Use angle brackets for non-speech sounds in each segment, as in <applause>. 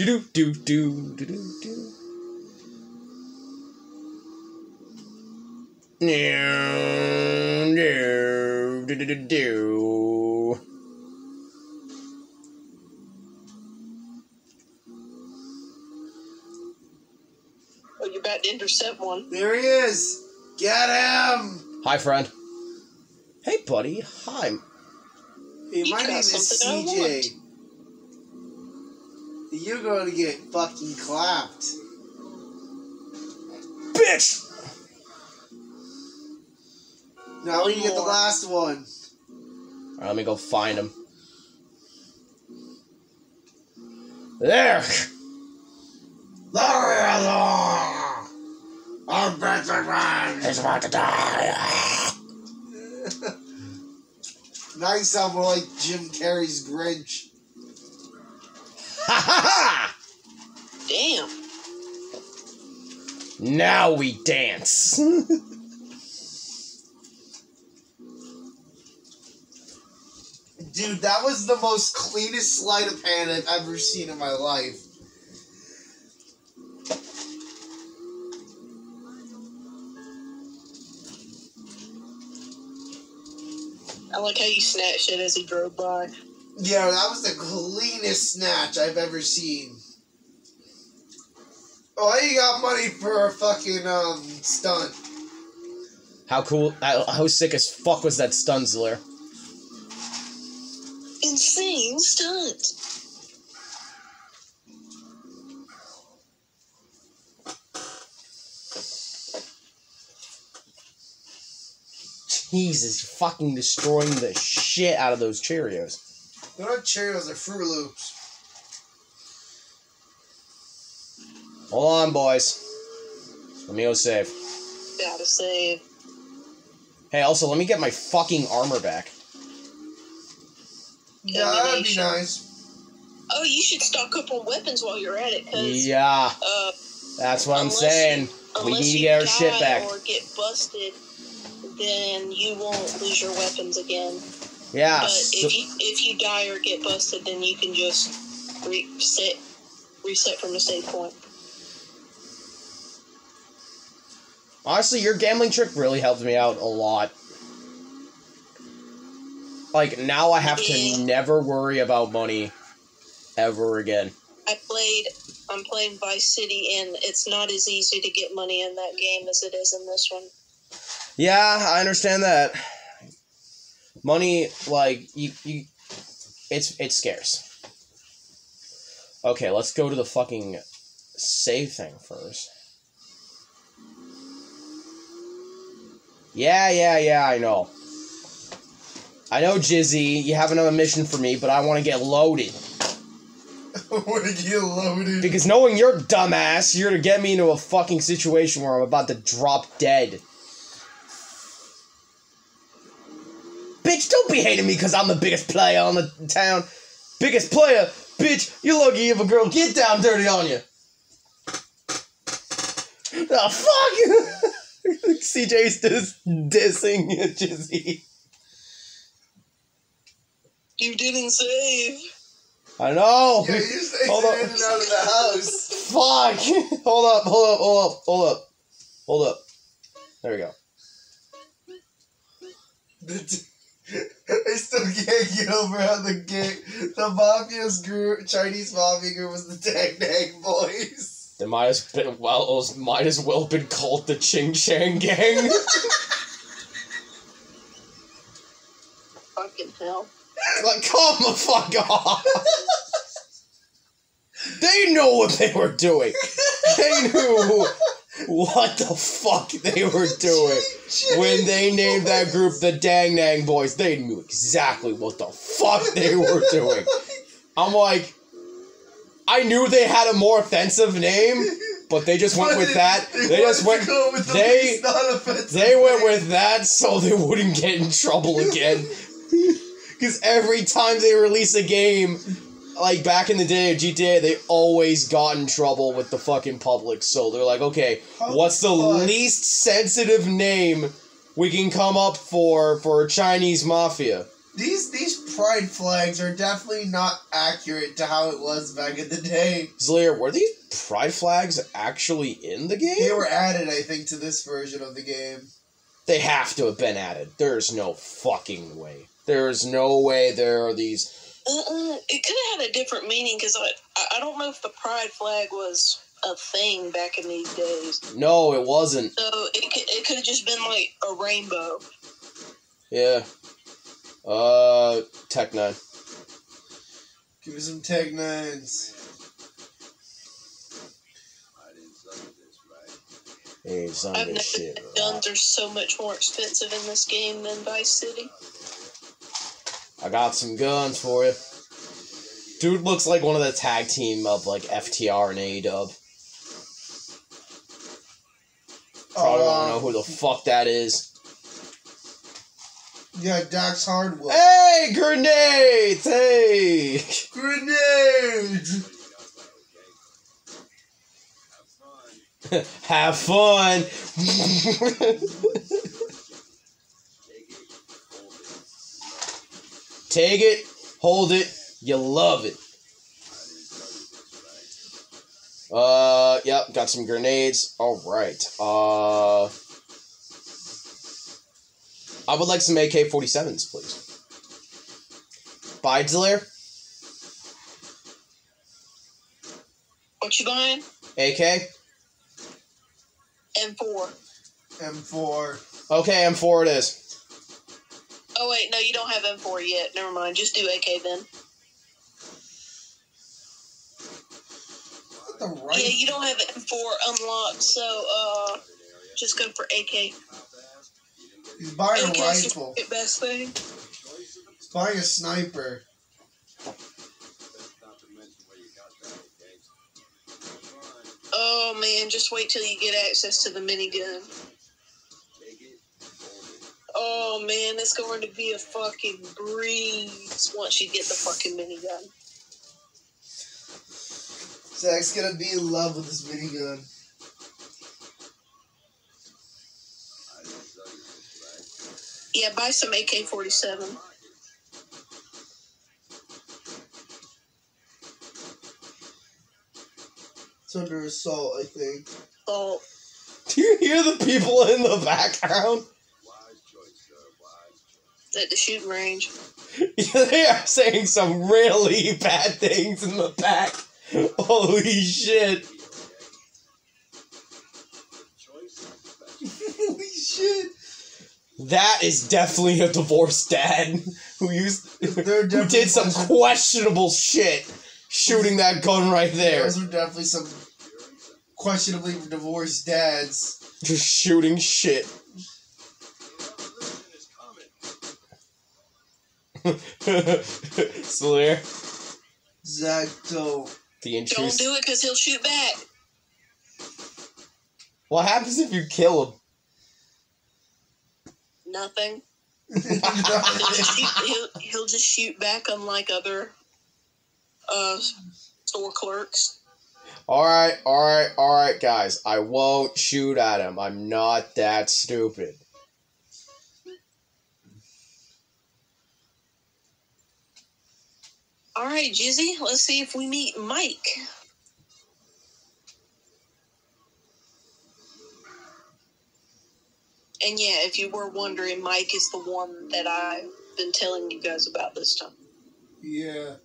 Do do do do do do do. No, no, do do do do. Oh, you're about to intercept one. There he is. Get him. Hi, friend. Hey, buddy. Hi. Hey, my name is something I CJ. You're going to get fucking clapped. Bitch! Now we One get the last one. Alright, let me go find him. There! There he is. I'm Benjamin. He's about to die. <laughs> Now you sound more like Jim Carrey's Grinch. Now we dance. Dude, that was the most cleanest sleight of hand I've ever seen in my life. I like how you snatched it as he drove by. Yeah, that was the cleanest snatch I've ever seen. Oh, you got money for a fucking um stunt. how cool, how, how sick as fuck was that Stunzler? Insane stunt. Jesus, fucking destroying the shit out of those Cheerios. They're not Cheerios, they're Fruit Loops. Hold on, boys. Let me go save. Gotta save. Hey, also, let me get my fucking armor back. Yeah, that'd be nice. Oh, you should stock up on weapons while you're at it, cause Yeah, uh, that's what I'm Unless saying. We need to get our shit back. or get busted, then you won't lose your weapons again. Yeah, But so- if you if you die or get busted, then you can just reset reset from the save point. Honestly, your gambling trick really helped me out a lot. Like, now I have to never worry about money ever again. I played I'm playing Vice City and it's not as easy to get money in that game as it is in this one. Yeah, I understand that. Money, like you, you, it's it's scarce. Okay, let's go to the fucking save thing first. Yeah, yeah, yeah. I know. I know, Jizzy. You have another mission for me, but I want to get loaded <laughs> Wanna get loaded? because knowing your dumbass, you're going to get me into a fucking situation where I'm about to drop dead. Bitch, don't be hating me because I'm the biggest player on the town. Biggest player? Bitch, you lucky if a girl get down dirty on you. Oh, fuck! <laughs> <laughs> CJ's just dissing <laughs> Jizzy. You didn't save. I know! Yeah, you <laughs> stay Hold up. in and out of the house. Fuck! hold up, hold up, hold up, hold up. Hold up. There we go. I still can't get over how the gang, the mafia's group, Chinese mafia group was the Dang Dang Boys. They might as been <laughs> well might as well been called the Ching Chang Gang. <laughs> Fucking hell. like, come the fuck off. they know what they were doing. They knew what the fuck they were doing. When they named that group the Dang Dang Boys, they knew exactly what the fuck they were doing. I'm like, I knew they had a more offensive name, but they just went with that. <laughs> They just went. They they went with that so they wouldn't get in trouble again. <laughs> Because every time they release a game, like back in the day of GTA, they always got in trouble with the fucking public. So they're like, okay, How what's the fuck? least sensitive name we can come up for for Chinese mafia? These these pride flags are definitely not accurate to how it was back in the day. Zlair, were these pride flags actually in the game? They were added, I think, to this version of the game. They have to have been added. There's no fucking way. There's no way there are these. Uh-uh. It could have had a different meaning because I, I I don't know if the pride flag was a thing back in these days. No, it wasn't. So it could, it could have just been like a rainbow. Yeah. Uh, Tech Nine. Give me some Tech Nines. Hey, son I've of a never shit. guns are so much more expensive in this game than Vice City. I got some guns for you. Dude looks like one of the tag team of like FTR and AEW. Probably don't know who the fuck that is. Yeah, Dax Harwood. Hey, grenades! Hey! Grenades! <laughs> Have fun! Take it, hold it, you love it. Uh, yep, got some grenades. Alright, uh. I would like some AK 47s, please. Bye, Delaire. What you buying? AK? M4. M4. Okay, M4 it is. Oh wait, no, you don't have M4 yet. Never mind. Just do AK then. What the right? Yeah, you don't have M4 unlocked, so uh, just go for AK. He's buying a rifle. the best thing. He's buying a sniper. Oh man, just wait till you get access to the minigun. Oh man, it's going to be a fucking breeze once you get the fucking minigun. Zach's gonna be in love with this minigun. Yeah, buy some AK 47. It's under assault, I think. Oh, Do you hear the people in the background? at the shooting range. <laughs> they are saying some really bad things in the back. Holy shit. <laughs> Holy shit! That is definitely a divorced dad who used who did some questionable shit shooting that gun right there. Those are definitely some questionably divorced dads. Just shooting shit. <laughs> Slayer, Zach, don't. the Don't do it because he'll shoot back. What happens if you kill him? Nothing. He'll just shoot, he'll, he'll just shoot back unlike other uh, store clerks. Alright, alright, alright, guys. I won't shoot at him. I'm not that stupid. All right, Jizzy, let's see if we meet Mike. And yeah, if you were wondering, Mike is the one that I've been telling you guys about this time. yeah.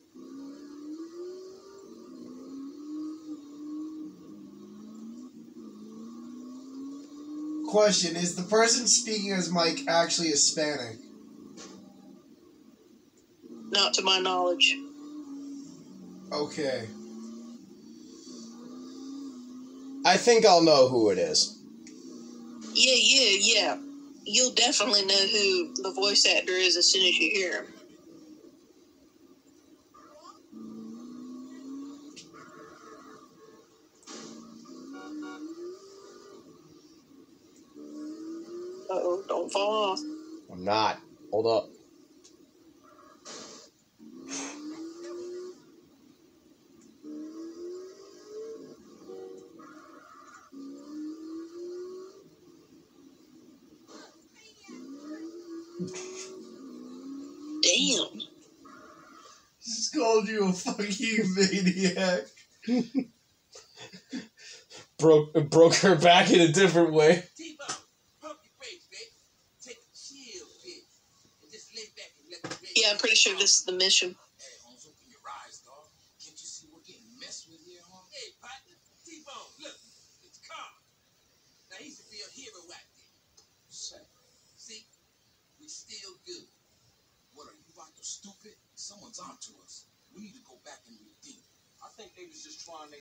Question Is the person speaking as Mike actually Hispanic? Not to my knowledge. Okay. I think I'll know who it is. Yeah, yeah, yeah. You'll definitely know who the voice actor is as soon as you hear him. Uh oh, don't fall off. I'm not. Hold up. Damn. called you a fucking <laughs> maniac. Broke broke her back in a different way. T-Bone, pump your brakes, babe. Take a chill, bitch. And just lay back and let the Yeah, I'm pretty sure this is the mission. Hey, Holmes, open your eyes, dog. Can't you see we're getting messed with here, Holmes? Hey, partner. T-Bone, look. It's Carl. Now, he's a real hero out there. Say, see? We're still good. What, are you fucking stupid? Someone's onto us. We need to go back and rethink. I think they was just trying their